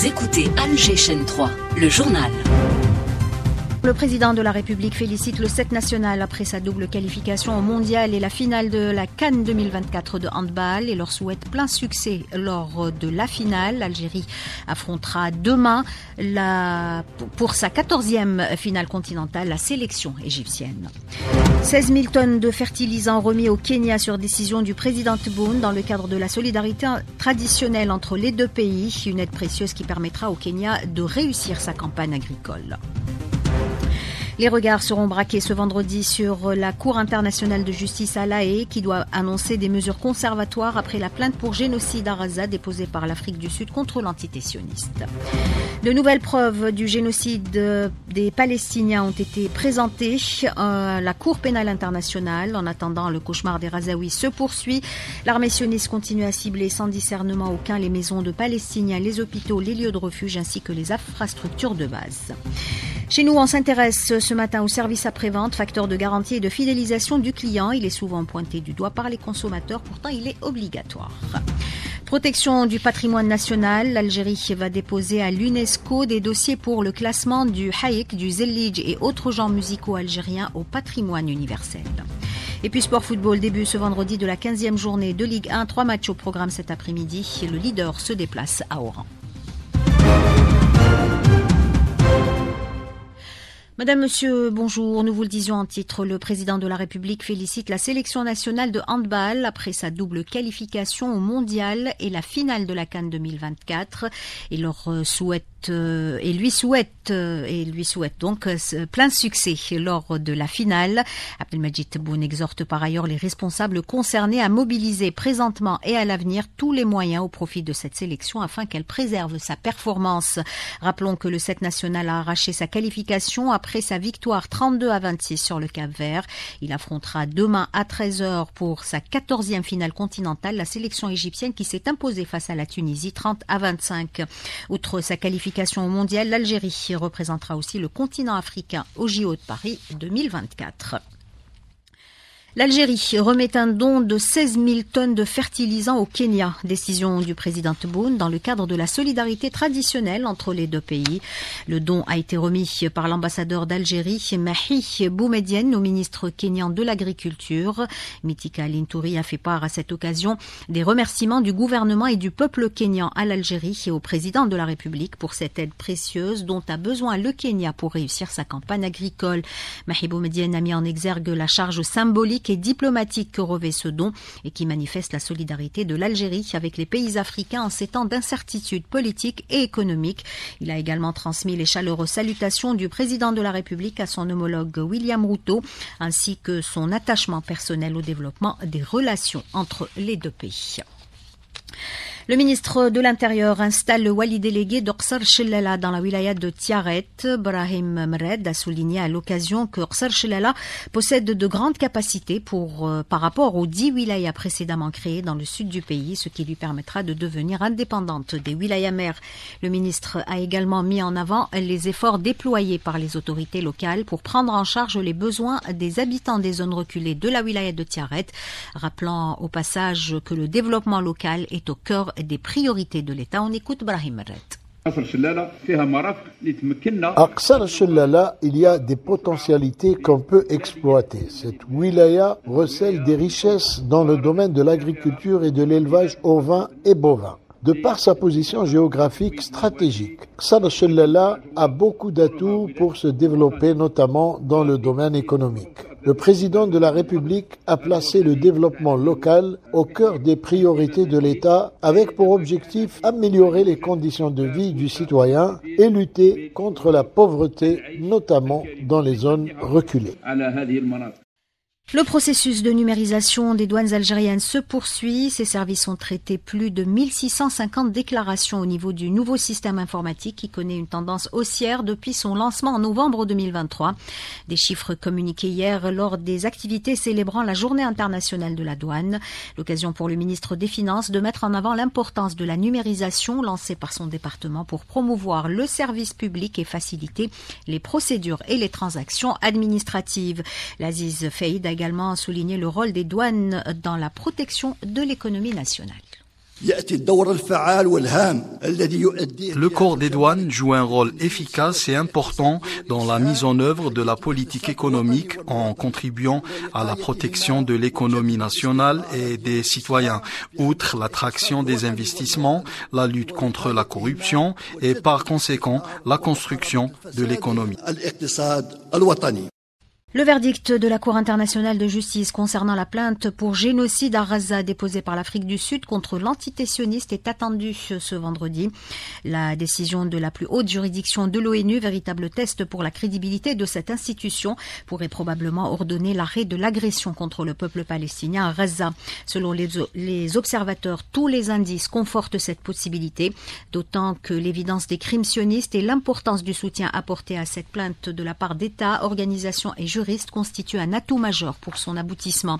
Vous écoutez Alger Chaîne 3, le journal. Le président de la République félicite le 7 national après sa double qualification au mondial et la finale de la Cannes 2024 de handball et leur souhaite plein succès lors de la finale. L'Algérie affrontera demain pour sa 14e finale continentale la sélection égyptienne. 16 000 tonnes de fertilisants remis au Kenya sur décision du président Tebboune dans le cadre de la solidarité traditionnelle entre les deux pays, une aide précieuse qui permettra au Kenya de réussir sa campagne agricole. Les regards seront braqués ce vendredi sur la Cour internationale de justice à La Haye qui doit annoncer des mesures conservatoires après la plainte pour génocide à Raza déposée par l'Afrique du Sud contre l'entité sioniste. De nouvelles preuves du génocide des Palestiniens ont été présentées à la Cour pénale internationale. En attendant, le cauchemar des Razaouis se poursuit. L'armée sioniste continue à cibler sans discernement aucun les maisons de Palestiniens, les hôpitaux, les lieux de refuge ainsi que les infrastructures de base. Chez nous, on s'intéresse ce matin au service après-vente, facteur de garantie et de fidélisation du client. Il est souvent pointé du doigt par les consommateurs, pourtant il est obligatoire. Protection du patrimoine national, l'Algérie va déposer à l'UNESCO des dossiers pour le classement du haïk, du zellij et autres genres musicaux algériens au patrimoine universel. Et puis sport football, début ce vendredi de la 15e journée de Ligue 1, trois matchs au programme cet après-midi. Le leader se déplace à Oran. Madame, Monsieur, bonjour. Nous vous le disions en titre, le président de la République félicite la sélection nationale de handball après sa double qualification au mondial et la finale de la Cannes 2024 et leur euh, souhaite euh, et lui souhaite euh, et lui souhaite donc plein succès lors de la finale. Abdelmajid Tebboune exhorte par ailleurs les responsables concernés à mobiliser présentement et à l'avenir tous les moyens au profit de cette sélection afin qu'elle préserve sa performance. Rappelons que le 7 national a arraché sa qualification après sa victoire 32 à 26 sur le Cap Vert. Il affrontera demain à 13h pour sa 14e finale continentale la sélection égyptienne qui s'est imposée face à la Tunisie 30 à 25. Outre sa qualification au mondial, l'Algérie représentera aussi le continent africain au JO de Paris 2024. L'Algérie remet un don de 16 000 tonnes de fertilisants au Kenya. Décision du président Tebboune dans le cadre de la solidarité traditionnelle entre les deux pays. Le don a été remis par l'ambassadeur d'Algérie, Mahi Boumedienne, au ministre kenyan de l'Agriculture. Mitika Lintouri a fait part à cette occasion des remerciements du gouvernement et du peuple kenyan à l'Algérie et au président de la République pour cette aide précieuse dont a besoin le Kenya pour réussir sa campagne agricole. Mahi Boumedienne a mis en exergue la charge symbolique et diplomatique que revêt ce don et qui manifeste la solidarité de l'Algérie avec les pays africains en ces temps d'incertitude politique et économique. Il a également transmis les chaleureuses salutations du président de la République à son homologue William Ruto ainsi que son attachement personnel au développement des relations entre les deux pays. Le ministre de l'Intérieur installe le wali délégué d'Orsar Shellala dans la wilaya de Tiaret. Brahim Mred a souligné à l'occasion que Orsar Shellala possède de grandes capacités pour, euh, par rapport aux dix wilayas précédemment créées dans le sud du pays, ce qui lui permettra de devenir indépendante des wilayas mères. Le ministre a également mis en avant les efforts déployés par les autorités locales pour prendre en charge les besoins des habitants des zones reculées de la wilaya de Tiaret, rappelant au passage que le développement local est au cœur des priorités de l'État. On écoute Brahim Red. À Ksar Shellala, il y a des potentialités qu'on peut exploiter. Cette wilaya recèle des richesses dans le domaine de l'agriculture et de l'élevage ovin et bovin. De par sa position géographique stratégique, Ksar Shellala a beaucoup d'atouts pour se développer, notamment dans le domaine économique le président de la République a placé le développement local au cœur des priorités de l'État avec pour objectif améliorer les conditions de vie du citoyen et lutter contre la pauvreté, notamment dans les zones reculées. Le processus de numérisation des douanes algériennes se poursuit. Ces services ont traité plus de 1650 déclarations au niveau du nouveau système informatique qui connaît une tendance haussière depuis son lancement en novembre 2023. Des chiffres communiqués hier lors des activités célébrant la journée internationale de la douane. L'occasion pour le ministre des Finances de mettre en avant l'importance de la numérisation lancée par son département pour promouvoir le service public et faciliter les procédures et les transactions administratives. Également souligné le rôle des douanes dans la protection de l'économie nationale. Le corps des douanes joue un rôle efficace et important dans la mise en œuvre de la politique économique en contribuant à la protection de l'économie nationale et des citoyens, outre l'attraction des investissements, la lutte contre la corruption et par conséquent la construction de l'économie. Le verdict de la Cour internationale de justice concernant la plainte pour génocide à Raza déposée par l'Afrique du Sud contre l'entité sioniste est attendu ce vendredi. La décision de la plus haute juridiction de l'ONU, véritable test pour la crédibilité de cette institution, pourrait probablement ordonner l'arrêt de l'agression contre le peuple palestinien à Raza. Selon les, observateurs, tous les indices confortent cette possibilité, d'autant que l'évidence des crimes sionistes et l'importance du soutien apporté à cette plainte de la part d'États, organisations et constitue un atout majeur pour son aboutissement.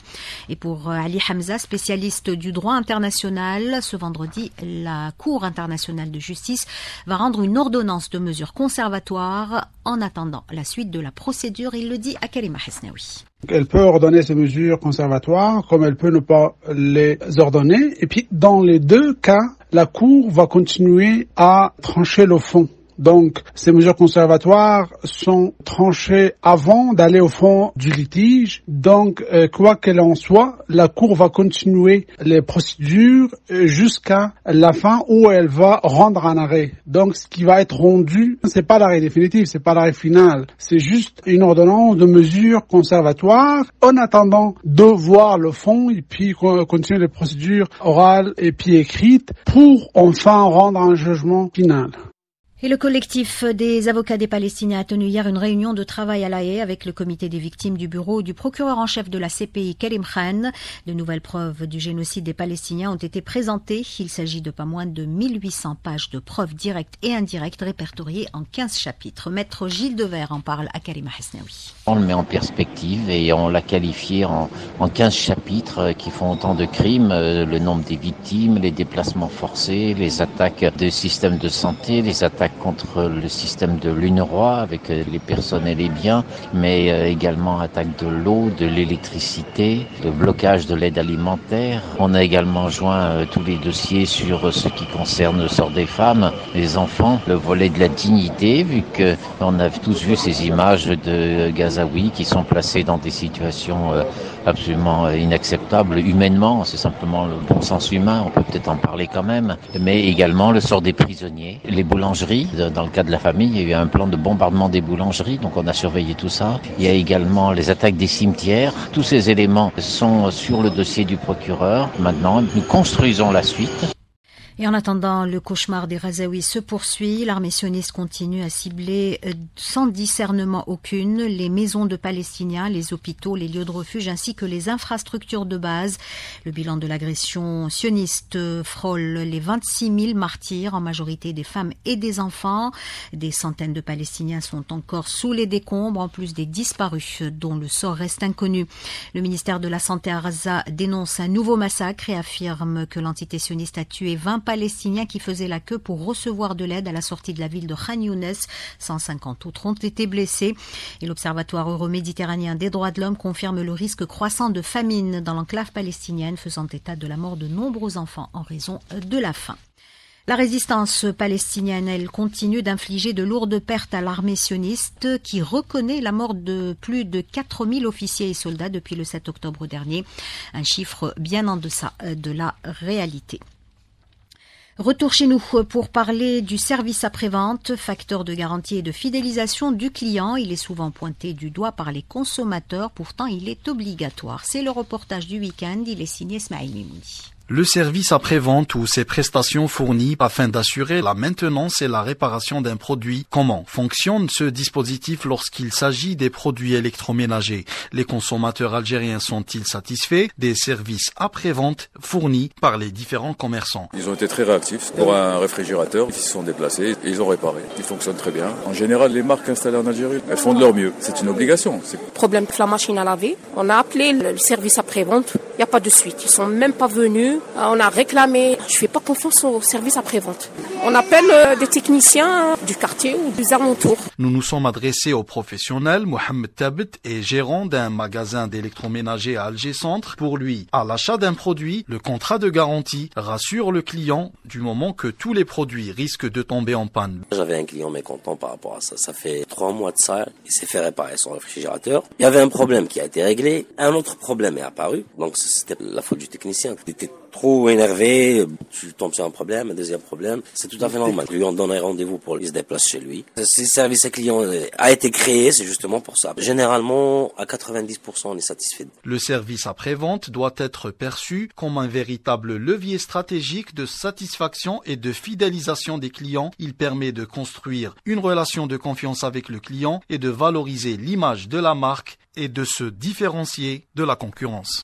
Et pour euh, Ali Hamza, spécialiste du droit international, ce vendredi, la Cour internationale de justice va rendre une ordonnance de mesures conservatoires en attendant la suite de la procédure. Il le dit à Karima Hesnaoui. Elle peut ordonner ces mesures conservatoires comme elle peut ne pas les ordonner. Et puis, dans les deux cas, la Cour va continuer à trancher le fond donc, ces mesures conservatoires sont tranchées avant d'aller au fond du litige. Donc, euh, quoi qu'elle en soit, la Cour va continuer les procédures euh, jusqu'à la fin où elle va rendre un arrêt. Donc, ce qui va être rendu, c'est pas l'arrêt définitif, c'est pas l'arrêt final, c'est juste une ordonnance de mesures conservatoires en attendant de voir le fond et puis continuer les procédures orales et puis écrites pour enfin rendre un jugement final. Et le collectif des avocats des Palestiniens a tenu hier une réunion de travail à La Haye avec le comité des victimes du bureau du procureur en chef de la CPI, Karim Khan. De nouvelles preuves du génocide des Palestiniens ont été présentées. Il s'agit de pas moins de 1800 pages de preuves directes et indirectes répertoriées en 15 chapitres. Maître Gilles Dever en parle à Karim Hasnaoui. On le met en perspective et on l'a qualifié en, en 15 chapitres qui font autant de crimes, euh, le nombre des victimes, les déplacements forcés, les attaques de systèmes de santé, les attaques contre le système de l'UNRWA avec euh, les personnes et les biens, mais euh, également attaque de l'eau, de l'électricité, le blocage de l'aide alimentaire. On a également joint euh, tous les dossiers sur ce qui concerne le sort des femmes, les enfants, le volet de la dignité, vu que on a tous vu ces images de Gazaouis qui sont placés dans des situations absolument inacceptables humainement. C'est simplement le bon sens humain. On peut peut-être en parler quand même, mais également le sort des prisonniers, les boulangeries dans le cas de la famille, il y a eu un plan de bombardement des boulangeries, donc on a surveillé tout ça. Il y a également les attaques des cimetières. Tous ces éléments sont sur le dossier du procureur. Maintenant, nous construisons la suite. Et en attendant, le cauchemar des Razaouis se poursuit. L'armée sioniste continue à cibler euh, sans discernement aucune les maisons de Palestiniens, les hôpitaux, les lieux de refuge ainsi que les infrastructures de base. Le bilan de l'agression sioniste frôle les 26 000 martyrs, en majorité des femmes et des enfants. Des centaines de Palestiniens sont encore sous les décombres, en plus des disparus dont le sort reste inconnu. Le ministère de la Santé à Raza dénonce un nouveau massacre et affirme que l'entité sioniste a tué 20 Palestiniens qui faisaient la queue pour recevoir de l'aide à la sortie de la ville de Khan Younes. 150 autres ont été blessés. Et l'Observatoire euroméditerranéen des droits de l'homme confirme le risque croissant de famine dans l'enclave palestinienne, faisant état de la mort de nombreux enfants en raison de la faim. La résistance palestinienne, elle continue d'infliger de lourdes pertes à l'armée sioniste qui reconnaît la mort de plus de 4000 officiers et soldats depuis le 7 octobre dernier, un chiffre bien en deçà de la réalité. Retour chez nous pour parler du service après-vente, facteur de garantie et de fidélisation du client. Il est souvent pointé du doigt par les consommateurs, pourtant il est obligatoire. C'est le reportage du week-end, il est signé Smaïl. Le service après-vente ou ses prestations fournies afin d'assurer la maintenance et la réparation d'un produit. Comment fonctionne ce dispositif lorsqu'il s'agit des produits électroménagers? Les consommateurs algériens sont-ils satisfaits des services après-vente fournis par les différents commerçants? Ils ont été très réactifs. Pour un réfrigérateur, ils se sont déplacés et ils ont réparé. Il fonctionne très bien. En général, les marques installées en Algérie, elles font de leur mieux. C'est une obligation. Problème de la machine à laver. On a appelé le service après-vente. Il n'y a pas de suite. Ils sont même pas venus On a réclamé. Je fais pas confiance au service après-vente. On appelle euh, des techniciens du quartier ou des alentours. Nous nous sommes adressés aux professionnels. Mohamed Tabet est gérant d'un magasin d'électroménager à Alger Centre. Pour lui, à l'achat d'un produit, le contrat de garantie rassure le client du moment que tous les produits risquent de tomber en panne. J'avais un client mécontent par rapport à ça. Ça fait trois mois de ça. Il s'est fait réparer son réfrigérateur. Il y avait un problème qui a été réglé. Un autre problème est apparu. Donc c'était la faute du technicien. Il était trop énervé, tu tombes sur un problème, un deuxième problème, c'est tout à fait normal. Lui on donne un rendez-vous pour qu'il se déplace chez lui. Ce service à client a été créé, c'est justement pour ça. Généralement, à 90%, on est satisfait. Le service après-vente doit être perçu comme un véritable levier stratégique de satisfaction et de fidélisation des clients. Il permet de construire une relation de confiance avec le client et de valoriser l'image de la marque et de se différencier de la concurrence.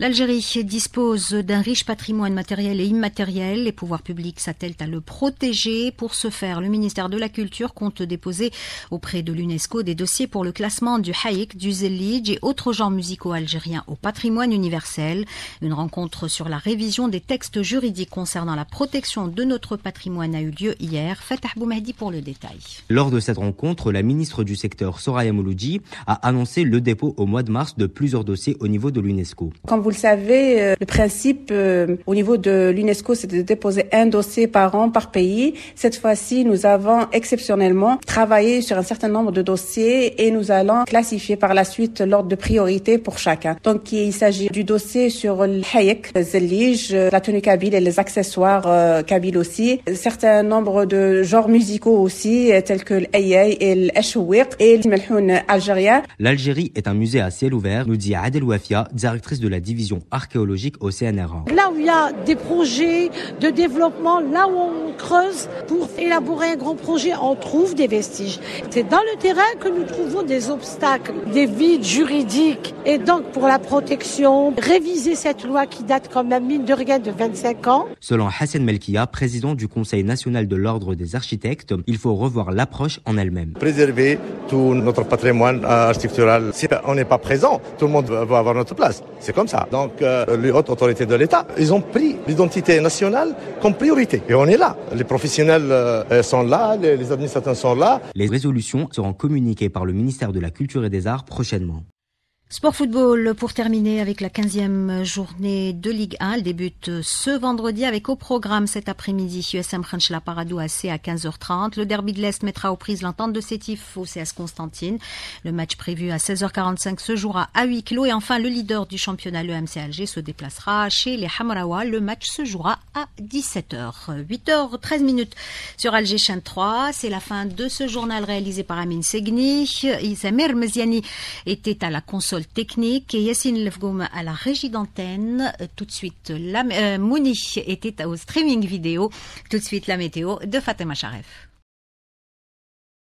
L'Algérie dispose d'un riche patrimoine matériel et immatériel. Les pouvoirs publics s'attellent à le protéger. Pour ce faire, le ministère de la Culture compte déposer auprès de l'UNESCO des dossiers pour le classement du haïk, du zellij et autres genres musicaux algériens au patrimoine universel. Une rencontre sur la révision des textes juridiques concernant la protection de notre patrimoine a eu lieu hier. Fatah Boumehdi pour le détail. Lors de cette rencontre, la ministre du secteur Soraya Mouloudji a annoncé le dépôt au mois de mars de plusieurs dossiers au niveau de l'UNESCO vous le savez, euh, le principe euh, au niveau de l'UNESCO, c'est de déposer un dossier par an, par pays. Cette fois-ci, nous avons exceptionnellement travaillé sur un certain nombre de dossiers et nous allons classifier par la suite l'ordre de priorité pour chacun. Donc, il s'agit du dossier sur le hayek, le zellij, la tenue kabyle et les accessoires euh, aussi. Un certain nombre de genres musicaux aussi, tels que l'ayay et l'eshouiq et le algérien. L'Algérie est un musée à ciel ouvert, nous dit Adel Wafia, directrice de la division archéologique au CNRA. Là où il y a des projets de développement, là où on creuse pour élaborer un grand projet, on trouve des vestiges. C'est dans le terrain que nous trouvons des obstacles, des vides juridiques. Et donc pour la protection, réviser cette loi qui date quand même mine de rien de 25 ans. Selon Hassan Melkia, président du Conseil national de l'ordre des architectes, il faut revoir l'approche en elle-même. Préserver tout notre patrimoine architectural. Si on n'est pas présent, tout le monde va avoir notre place. C'est comme ça. Donc euh, les hautes autorités de l'État, ils ont pris l'identité nationale comme priorité. Et on est là. Les professionnels euh, sont là, les, les administrateurs sont là. Les résolutions seront communiquées par le ministère de la Culture et des Arts prochainement. Sport football pour terminer avec la 15e journée de Ligue 1. Elle débute ce vendredi avec au programme cet après-midi USM Khanchla Paradou AC à 15h30. Le derby de l'Est mettra aux prises l'entente de Sétif au CS Constantine. Le match prévu à 16h45 se jouera à huis clos et enfin le leader du championnat, le MC Alger, se déplacera chez les Hamraoua. Le match se jouera à 17h. 8h13 minutes sur Alger Chaîne 3. C'est la fin de ce journal réalisé par Amine Segni. Isamir Meziani était à la console technique et Yassine Lefgoum à la régie d'antenne. Euh, tout de suite, la, euh, Mouni était au streaming vidéo. Tout de suite, la météo de Fatima Sharef.